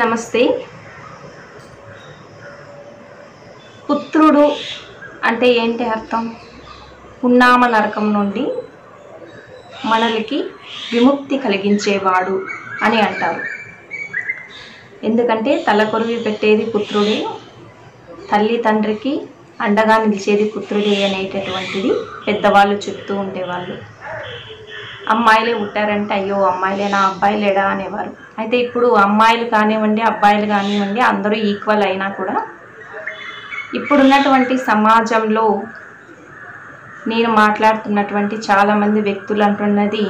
నమస్తే. పుత్రుడు అంటే ఏంటి అర్థం? పున్నామ నరకం నుండి మనలకి విముక్తి కలిగించేవాడు అని అంటారు. ఎందుకంటే తలకొరివి పెట్టేది పుత్రుడే తల్లి తండ్రికి అండగా నిలిచేది పుత్రుడే అనేటటువంటిది పెద్దవాళ్ళు చెప్తూ ఉండేవాళ్ళు. అమ్మాయిలే ఉంటారంటే అయ్యో అమ్మాయిలేనా అబ్బాయిలేడా అనేవారు. అయితే ఇప్పుడు అమ్మాయిలు కానివ్వండి అబ్బాయిలు కానివ్వండి అందరూ ఈక్వల్ అయినా కూడా ఇప్పుడున్నటువంటి సమాజంలో నేను మాట్లాడుతున్నటువంటి చాలామంది వ్యక్తులు అంటున్నది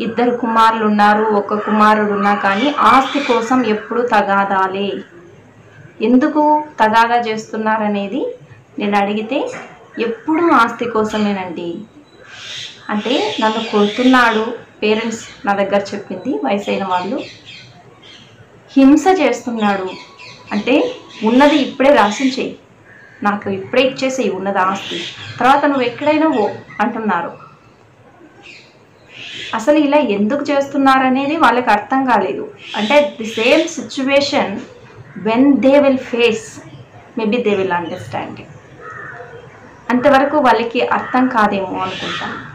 ఇద్దరు కుమారులు ఉన్నారు ఒక కుమారుడు ఉన్నా కానీ ఆస్తి కోసం ఎప్పుడు తగాదాలే. ఎందుకు తగాదా చేస్తున్నారనేది నేను అడిగితే ఎప్పుడూ ఆస్తి కోసమేనండి. అంటే నన్ను కొడుతున్నాడు పేరెంట్స్ నా దగ్గర చెప్పింది వయసైన వాళ్ళు. హింస చేస్తున్నాడు. అంటే ఉన్నది ఇప్పుడే రాసించేయి నాకు ఇప్పుడే ఇచ్చేసేయి ఉన్నది ఆస్తి. తర్వాత నువ్వు ఎక్కడైనా ఓ అంటున్నారు. అసలు ఇలా ఎందుకు చేస్తున్నారు అనేది వాళ్ళకి అర్థం కాలేదు. అంటే the same situation when they will face maybe they will understand. అంతవరకు వాళ్ళకి అర్థం కాదేమో అనుకుంటాను.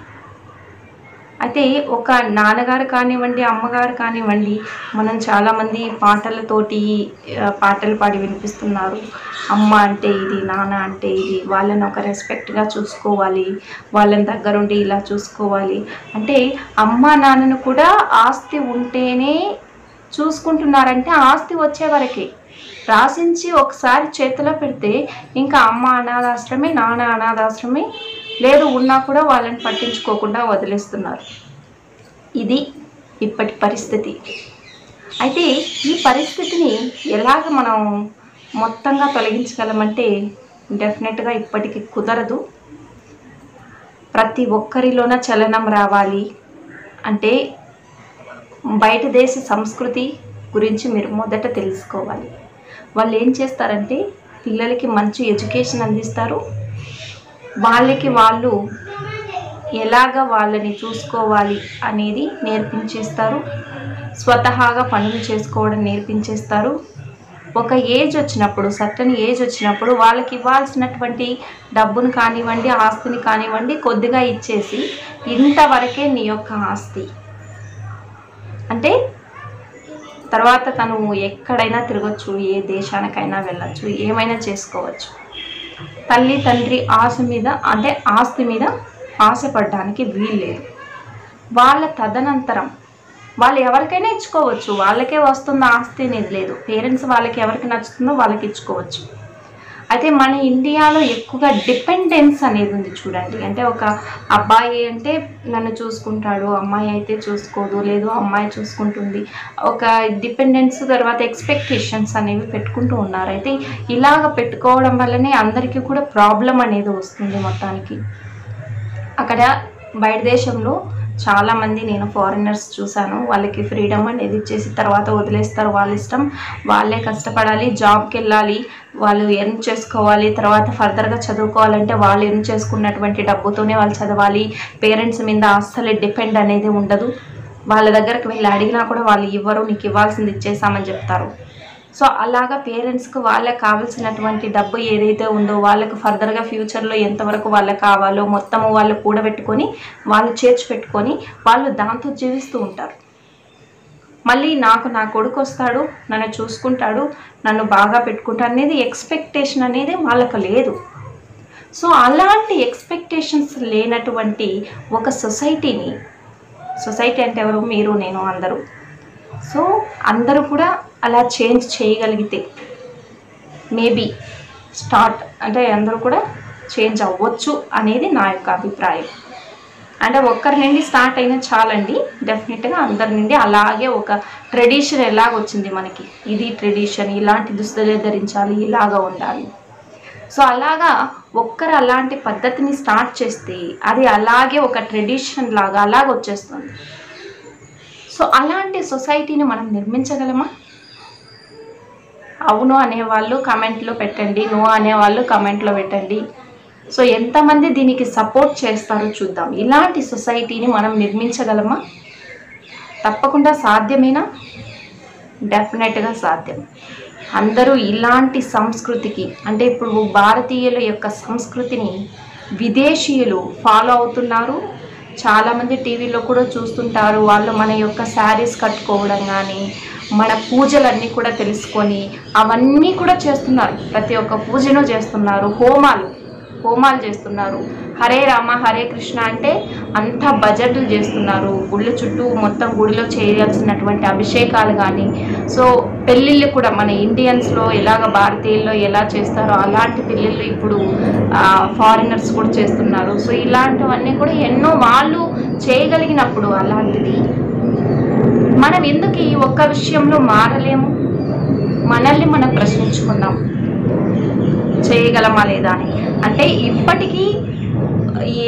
అయితే ఒక నాన్నగారు కానివ్వండి అమ్మగారు కానివ్వండి మనం చాలామంది పాటలతోటి పాటలు పాడి వినిపిస్తున్నారు. అమ్మ అంటే ఇది నాన్న అంటే ఇది వాళ్ళని ఒక రెస్పెక్ట్గా చూసుకోవాలి వాళ్ళని దగ్గరుండి ఇలా చూసుకోవాలి. అంటే అమ్మ నాన్నను కూడా ఆస్తి ఉంటేనే చూసుకుంటున్నారంటే ఆస్తి వచ్చే వరకే. రాసించి ఒకసారి చేతిలో పెడితే ఇంకా అమ్మ అనాథాశ్రమే నాన్న అనాథాశ్రమే లేదు ఉన్నా కూడా వాళ్ళని పట్టించుకోకుండా వదిలేస్తున్నారు. ఇది ఇప్పటి పరిస్థితి. అయితే ఈ పరిస్థితిని ఎలాగ మనం మొత్తంగా తొలగించగలమంటే డెఫినెట్గా ఇప్పటికి కుదరదు. ప్రతి ఒక్కరిలోన చలనం రావాలి. అంటే బయట దేశ సంస్కృతి గురించి మీరు మొదట తెలుసుకోవాలి. వాళ్ళు ఏం చేస్తారంటే పిల్లలకి మంచి ఎడ్యుకేషన్ అందిస్తారు. వాళ్ళకి వాళ్ళు ఎలాగ వాళ్ళని చూసుకోవాలి అనేది నేర్పించేస్తారు. స్వతహాగా పనులు చేసుకోవడం నేర్పించేస్తారు. ఒక ఏజ్ వచ్చినప్పుడు సర్టన్ ఏజ్ వచ్చినప్పుడు వాళ్ళకి ఇవ్వాల్సినటువంటి డబ్బును కానివ్వండి ఆస్తిని కానివ్వండి కొద్దిగా ఇచ్చేసి ఇంతవరకే నీ యొక్క ఆస్తి. అంటే తర్వాత తను ఎక్కడైనా తిరగచ్చు ఏ దేశానికైనా వెళ్ళచ్చు ఏమైనా చేసుకోవచ్చు. తల్లి తండ్రి ఆశ మీద అంటే ఆస్తి మీద ఆశపడడానికి వీల్లేదు. వాళ్ళ తదనంతరం వాళ్ళు ఎవరికైనా ఇచ్చుకోవచ్చు. వాళ్ళకే వస్తున్న ఆస్తి అనేది లేదు. పేరెంట్స్ వాళ్ళకి ఎవరికి నచ్చుతుందో వాళ్ళకి ఇచ్చుకోవచ్చు. అయితే మన ఇండియాలో ఎక్కువగా డిపెండెన్స్ అనేది ఉంది చూడండి. అంటే ఒక అబ్బాయి అంటే నన్ను చూసుకుంటాడు అమ్మాయి అయితే చూసుకోదు లేదు అమ్మాయి చూసుకుంటుంది. ఒక డిపెండెన్స్ తర్వాత ఎక్స్పెక్టేషన్స్ అనేవి పెట్టుకుంటూ ఉన్నారు. అయితే ఇలాగ పెట్టుకోవడం వల్లనే అందరికీ కూడా ప్రాబ్లం అనేది వస్తుంది మొత్తానికి. అక్కడ బయట దేశంలో చాలామంది నేను ఫారినర్స్ చూశాను. వాళ్ళకి ఫ్రీడమ్ అనేది ఇచ్చేసి తర్వాత వదిలేస్తారు వాళ్ళ ఇష్టం. వాళ్ళే కష్టపడాలి జాబ్కి వెళ్ళాలి వాళ్ళు ఎర్న్ చేసుకోవాలి తర్వాత ఫర్దర్గా చదువుకోవాలంటే వాళ్ళు ఎర్న్ చేసుకున్నటువంటి డబ్బుతోనే వాళ్ళు చదవాలి. పేరెంట్స్ మీద అస్సలు డిపెండ్ అనేది ఉండదు. వాళ్ళ దగ్గరకు వెళ్ళి అడిగినా కూడా వాళ్ళు ఇవ్వరు నీకు ఇవ్వాల్సింది ఇచ్చేసామని చెప్తారు. సో అలాగా పేరెంట్స్కి వాళ్ళకి కావాల్సినటువంటి డబ్బు ఏదైతే ఉందో వాళ్ళకు ఫర్దర్గా ఫ్యూచర్లో ఎంతవరకు వాళ్ళకి కావాలో మొత్తము వాళ్ళు కూడబెట్టుకొని వాళ్ళు చేర్చి పెట్టుకొని వాళ్ళు దాంతో జీవిస్తూ ఉంటారు. మళ్ళీ నాకు నా కొడుకు వస్తాడు నన్ను చూసుకుంటాడు నన్ను బాగా పెట్టుకుంటాడు అనేది ఎక్స్పెక్టేషన్ అనేది వాళ్ళకు లేదు. సో అలాంటి ఎక్స్పెక్టేషన్స్ లేనటువంటి ఒక సొసైటీని సొసైటీ అంటే ఎవరు? మీరు నేను అందరూ. సో అందరూ కూడా అలా చేంజ్ చేయగలిగితే మేబీ స్టార్ట్ అంటే అందరూ కూడా చేంజ్ అవ్వచ్చు అనేది నా యొక్క అభిప్రాయం. అంటే ఒక్కరి నుండి స్టార్ట్ అయినా చాలండి డెఫినెట్గా అందరి నుండి. అలాగే ఒక ట్రెడిషన్ ఎలాగ వచ్చింది మనకి? ఇది ట్రెడిషన్ ఇలాంటి దుస్తులే ధరించాలి ఇలాగా ఉండాలి. సో అలాగా ఒక్కరు అలాంటి పద్ధతిని స్టార్ట్ చేస్తే అది అలాగే ఒక ట్రెడిషన్ లాగా అలాగ వచ్చేస్తుంది సో అలాంటి సొసైటీని మనం నిర్మించగలమా? అవును అనేవాళ్ళు కమెంట్లో పెట్టండి నో అనేవాళ్ళు కమెంట్లో పెట్టండి. సో ఎంతమంది దీనికి సపోర్ట్ చేస్తారో చూద్దాం. ఇలాంటి సొసైటీని మనం నిర్మించగలమా? తప్పకుండా సాధ్యమేనా? డెఫినెట్గా సాధ్యం. అందరూ ఇలాంటి సంస్కృతికి అంటే ఇప్పుడు భారతీయుల యొక్క సంస్కృతిని విదేశీయులు ఫాలో అవుతున్నారు. చాలామంది టీవీలో కూడా చూస్తుంటారు వాళ్ళు మన యొక్క శారీస్ కట్టుకోవడం కానీ మన పూజలన్నీ కూడా తెలుసుకొని అవన్నీ కూడా చేస్తున్నారు. ప్రతి ఒక్క పూజను చేస్తున్నారు. హోమాలు హోమాలు చేస్తున్నారు. హరే రామ హరే కృష్ణ అంటే అంతా భజనలు చేస్తున్నారు. గుళ్ళ చుట్టూ మొత్తం గుడిలో చేయాల్సినటువంటి అభిషేకాలు కానీ సో పెళ్ళిళ్ళు కూడా మన ఇండియన్స్లో ఎలాగ భారతీయుల్లో ఎలా చేస్తారో అలాంటి పెళ్ళిళ్ళు ఇప్పుడు ఫారినర్స్ కూడా చేస్తున్నారు. సో ఇలాంటివన్నీ కూడా ఎన్నో వాళ్ళు చేయగలిగినప్పుడు అలాంటిది మనం ఎందుకు ఈ ఒక్క విషయంలో మారలేము? మనల్ని మనం ప్రశ్నించుకుందాం. చేయగలమా లేదా అని. అంటే ఇప్పటికీ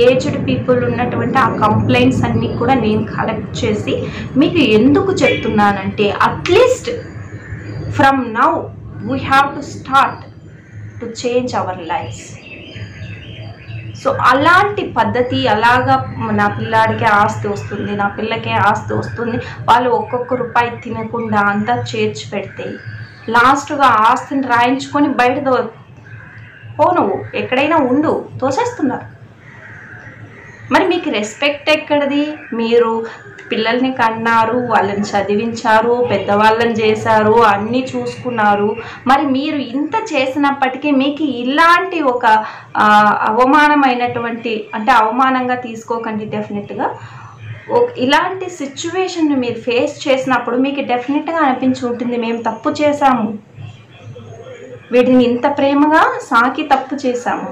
ఏజ్డ్ పీపుల్ ఉన్నటువంటి ఆ కంప్లైంట్స్ అన్నీ కూడా నేను కలెక్ట్ చేసి మీకు ఎందుకు చెప్తున్నానంటే at least from now we have to start to change our life so అలాంటి పద్ధతి అలాగా నా పిల్లాడికే ఆస్తి వస్తుంది నా పిల్లకే ఆస్తి వస్తుంది. వాళ్ళు ఒక్కొక్క రూపాయి తినకుండా అంతా చేర్చి పెడితే లాస్ట్గా ఆస్తిని రాయించుకొని బయట దో పో నువ్వు. ఎక్కడైనా ఉండు. తోసేస్తున్నారు. మరి మీకు రెస్పెక్ట్ ఎక్కడిది? మీరు పిల్లల్ని కన్నారు వాళ్ళని చదివించారు పెద్దవాళ్ళని చేశారు అన్నీ చూసుకున్నారు. మరి మీరు ఇంత చేసినప్పటికీ మీకు ఇలాంటి ఒక అవమానమైనటువంటి అంటే అవమానంగా తీసుకోకండి డెఫినెట్గా ఇలాంటి సిచ్యువేషన్ని మీరు ఫేస్ చేసినప్పుడు మీకు డెఫినెట్గా అనిపించి ఉంటుంది మేము తప్పు చేశాము. వీటిని ఇంత ప్రేమగా సాకి తప్పు చేశాము.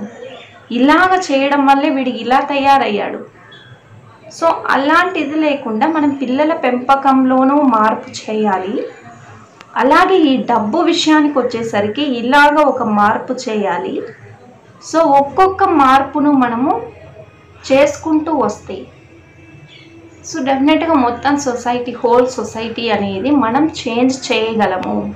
ఇలాగ చేయడం వల్లే వీడు ఇలా తయారయ్యాడు. సో అలాంటిది లేకుండా మనం పిల్లల పెంపకంలోనూ మార్పు చేయాలి. అలాగే ఈ డబ్బు విషయానికి వచ్చేసరికి ఇలాగ ఒక మార్పు చేయాలి. సో ఒక్కొక్క మార్పును మనము చేసుకుంటూ వస్తే సో డెఫినెట్గా మొత్తం సొసైటీ హోల్ సొసైటీ అనేది మనం చేంజ్ చేయగలము.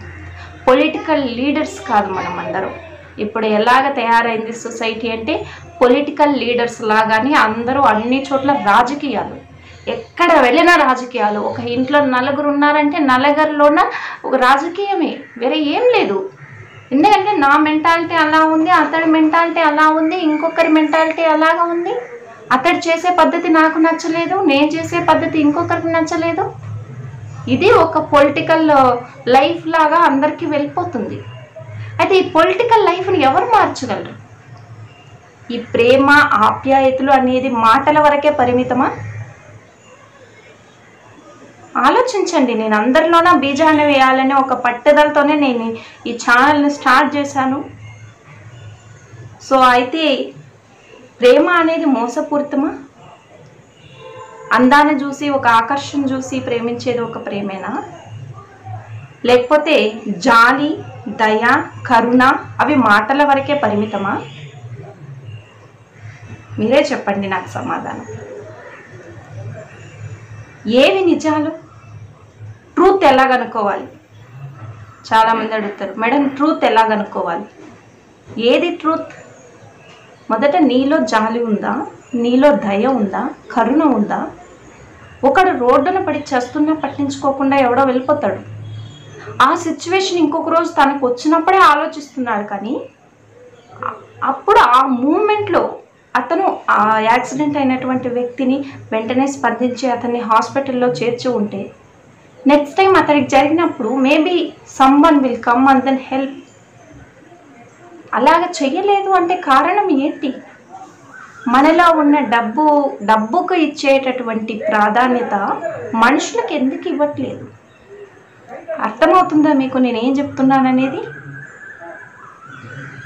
పొలిటికల్ లీడర్స్ కాదు మనం అందరం. ఇప్పుడు ఎలాగ తయారైంది సొసైటీ అంటే పొలిటికల్ లీడర్స్ లాగానే అందరూ అన్ని చోట్ల రాజకీయాలు. ఎక్కడ వెళ్ళినా రాజకీయాలు. ఒక ఇంట్లో నలుగురు ఉన్నారంటే నలుగురిలోన ఒక రాజకీయమే. వేరే ఏం లేదు. ఎందుకంటే నా మెంటాలిటీ అలా ఉంది అతడి మెంటాలిటీ అలా ఉంది ఇంకొకరి మెంటాలిటీ అలాగా ఉంది. అతడు చేసే పద్ధతి నాకు నచ్చలేదు నేను చేసే పద్ధతి ఇంకొకరికి నచ్చలేదు. ఇది ఒక పొలిటికల్ లైఫ్ లాగా అందరికీ వెళ్ళిపోతుంది. అయితే ఈ పొలిటికల్ లైఫ్ని ఎవరు మార్చగలరు? ఈ ప్రేమ ఆప్యాయతలు అనేది మాటల వరకే పరిమితమా? ఆలోచించండి. నేను అందరిలోన బీజాన్ని వేయాలనే ఒక పట్టుదలతోనే నేను ఈ ఛానల్ని స్టార్ట్ చేశాను. సో అయితే ప్రేమ అనేది మోసపూరితమా? అందాన్ని చూసి ఒక ఆకర్షణ చూసి ప్రేమించేది ఒక ప్రేమేనా? లేకపోతే జాలి దయ కరుణ అవి మాటల వరకే పరిమితమా? మీరే చెప్పండి నాకు సమాధానం. ఏవి నిజాలు? ట్రూత్ ఎలా కనుక్కోవాలి చాలామంది అడుగుతారు మేడం ట్రూత్ ఎలా కనుక్కోవాలి ఏది ట్రూత్? మొదట నీలో జాలి ఉందా? నీలో దయ ఉందా? కరుణ ఉందా? ఒకడు రోడ్డున పడి చేస్తున్నా పట్టించుకోకుండా ఎవడో వెళ్ళిపోతాడు. ఆ సిచ్యువేషన్ ఇంకొక రోజు తనకు వచ్చినప్పుడే ఆలోచిస్తున్నాడు కానీ అప్పుడు ఆ మూమెంట్లో అతను ఆ యాక్సిడెంట్ అయినటువంటి వ్యక్తిని వెంటనే స్పందించి అతన్ని హాస్పిటల్లో చేర్చి ఉంటే నెక్స్ట్ టైం అతనికి జరిగినప్పుడు maybe someone will come and then help అలాగ చెయ్యలేదు అంటే కారణం ఏంటి? మనలో ఉన్న డబ్బు డబ్బుకు ఇచ్చేటటువంటి ప్రాధాన్యత మనుషులకు ఎందుకు ఇవ్వట్లేదు? అర్థమవుతుందా మీకు? నేను ఏం చెప్తున్నాననేది?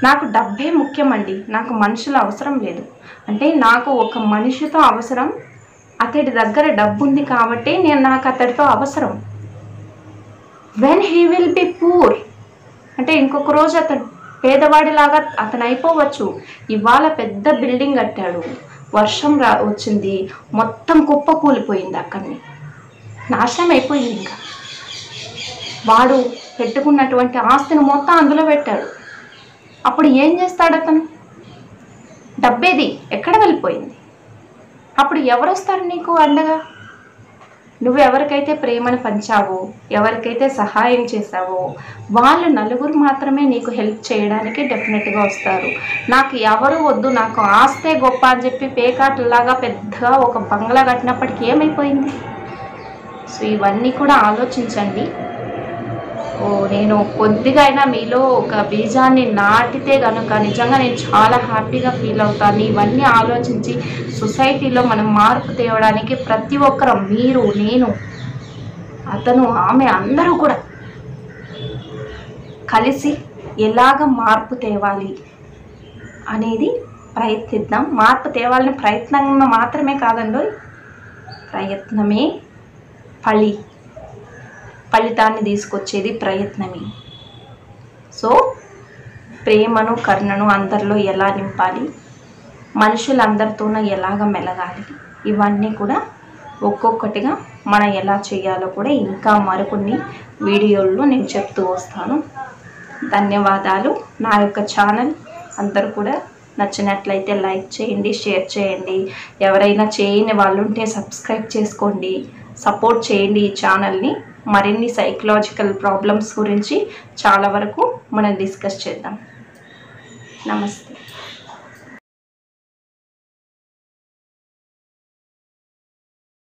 నాకు డబ్బే ముఖ్యమండి. నాకు మనుషుల అవసరం లేదు. అంటే నాకు ఒక మనిషితో అవసరం. అతడి దగ్గర డబ్బు ఉంది కాబట్టి నేను నాకు అతడితో అవసరం. When he will be poor అంటే ఇంకొక రోజు అతడు పేదవాడిలాగా అతను అయిపోవచ్చు ఇవాళ పెద్ద బిల్డింగ్ కట్టాడు. వర్షం రా వచ్చింది. మొత్తం కుప్ప కూలిపోయింది అక్కడిని. నాశనం అయిపోయింది ఇంకా. వాడు పెట్టుకున్నటువంటి ఆస్తిని మొత్తం అందులో పెట్టాడు. అప్పుడు ఏం చేస్తాడు అతను? డబ్బేది ఎక్కడ వెళ్ళిపోయింది? అప్పుడు ఎవరు వస్తారు నీకు అండగా? నువ్వు ఎవరికైతే ప్రేమను పంచావో ఎవరికైతే సహాయం చేశావో వాళ్ళు నలుగురు మాత్రమే నీకు హెల్ప్ చేయడానికి డెఫినెట్గా వస్తారు. నాకు ఎవరు వద్దు నాకు ఆస్తే గొప్ప అని చెప్పి పేకాటలాగా పెద్దగా ఒక బంగ్లా కట్టినప్పటికీ ఏమైపోయింది? సో ఇవన్నీ కూడా ఆలోచించండి. నేను కొద్దిగా అయినా మీలో ఒక బీజాన్ని నాటితే కనుక నిజంగా నేను చాలా హ్యాపీగా ఫీల్ అవుతాను. ఇవన్నీ ఆలోచించి సొసైటీలో మనం మార్పు తేవడానికి ప్రతి ఒక్కరం మీరు నేను అతను ఆమె అందరూ కూడా కలిసి ఎలాగ మార్పు తేవాలి అనేది ప్రయత్నిద్దాం. మార్పు తేవాలని ప్రయత్నం మాత్రమే కాదండి ప్రయత్నమే ఫలి. ఫలితాన్ని తీసుకొచ్చేది ప్రయత్నమే. సో ప్రేమను కరుణను అందరిలో ఎలా నింపాలి? మనుషులందరితోనూ ఎలాగ మెలగాలి? ఇవన్నీ కూడా ఒక్కొక్కటిగా మనం ఎలా చేయాలో కూడా ఇంకా మరికొన్ని వీడియోల్లో నేను చెప్తూ వస్తాను. ధన్యవాదాలు. నా యొక్క ఛానల్ అందరూ కూడా నచ్చినట్లయితే లైక్ చేయండి షేర్ చేయండి. ఎవరైనా చేయని వాళ్ళు ఉంటే సబ్స్క్రైబ్ చేసుకోండి. సపోర్ట్ చేయండి ఈ ఛానల్ని. మరిన్ని సైకలాజికల్ ప్రాబ్లమ్స్ గురించి చాలా వరకు మనం డిస్కస్ చేద్దాం. నమస్తే.